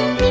Música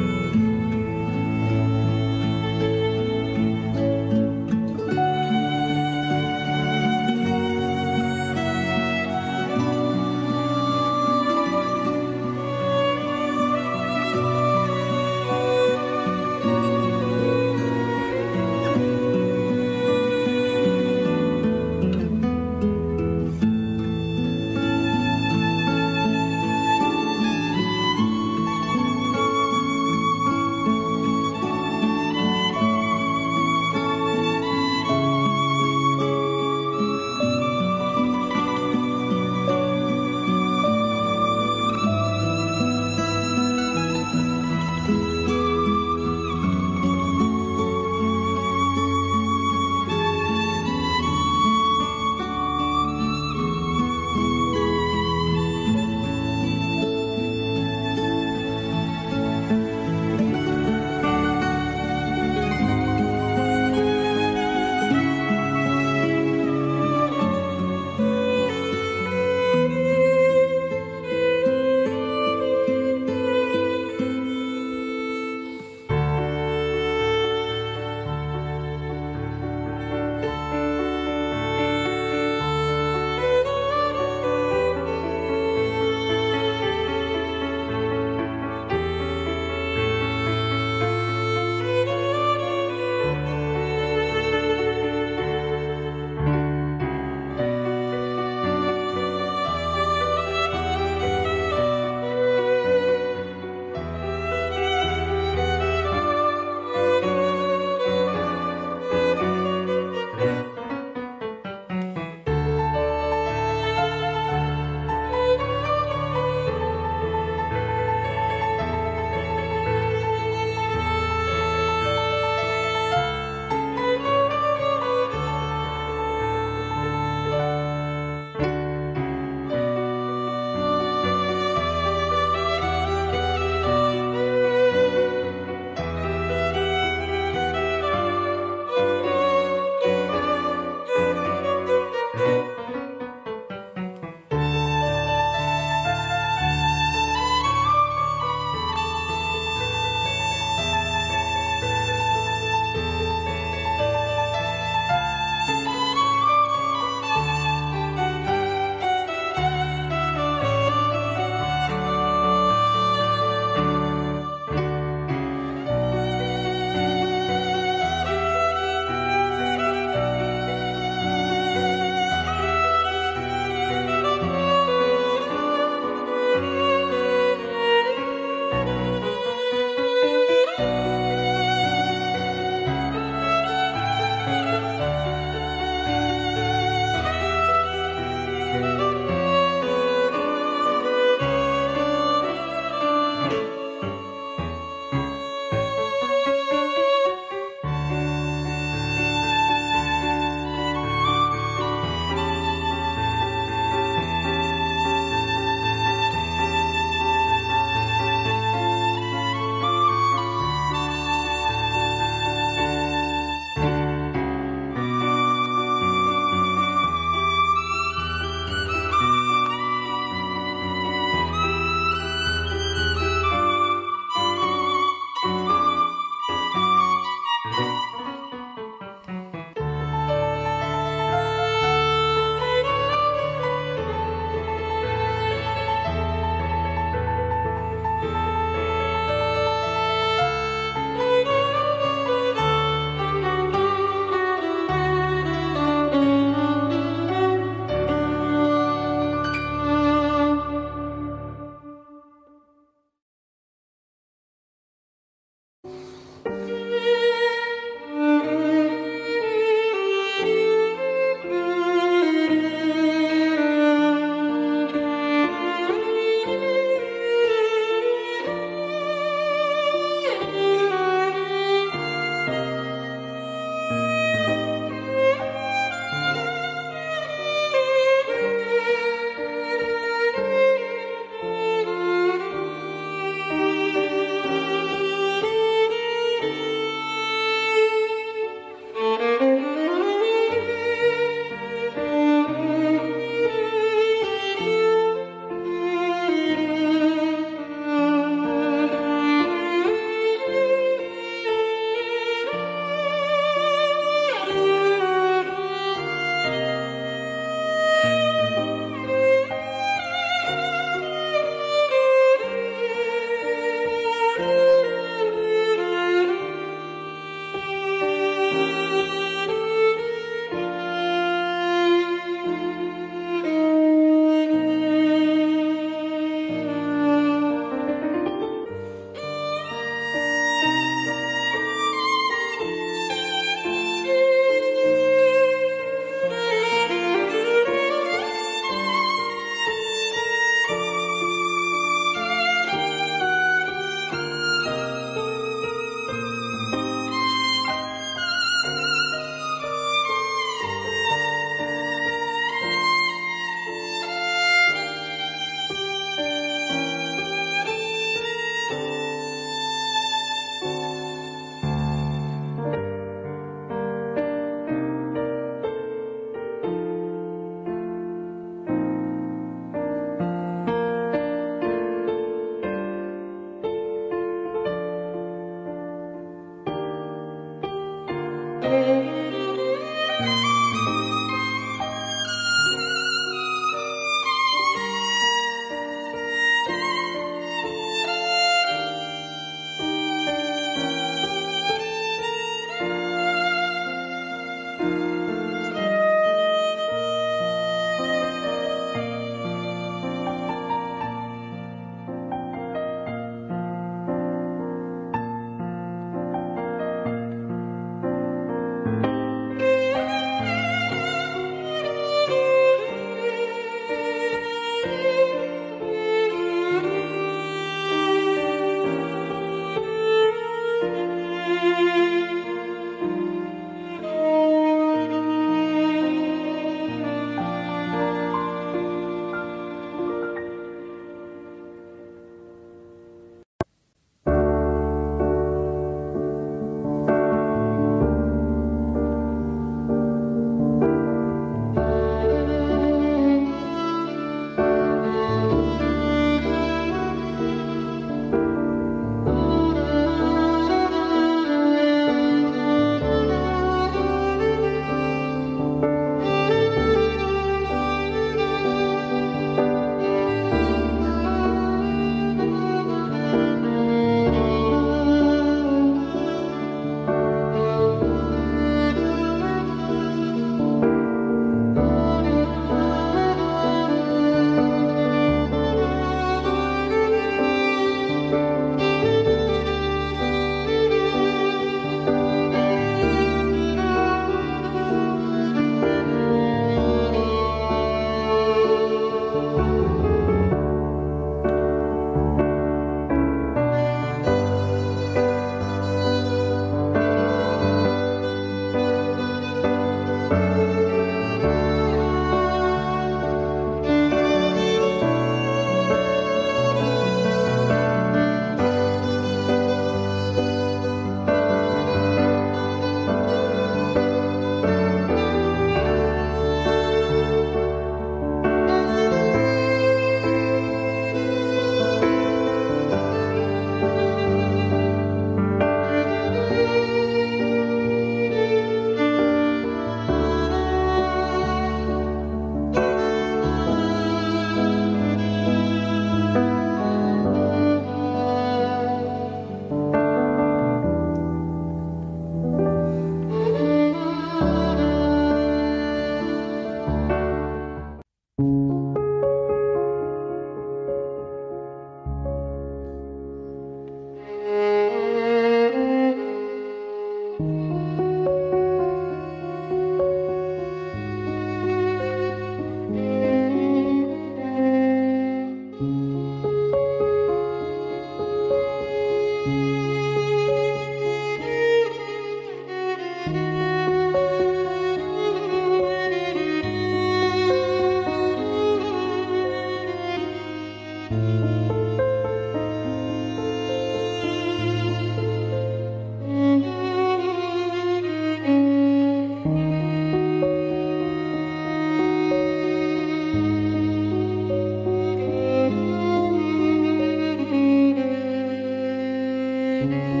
Thank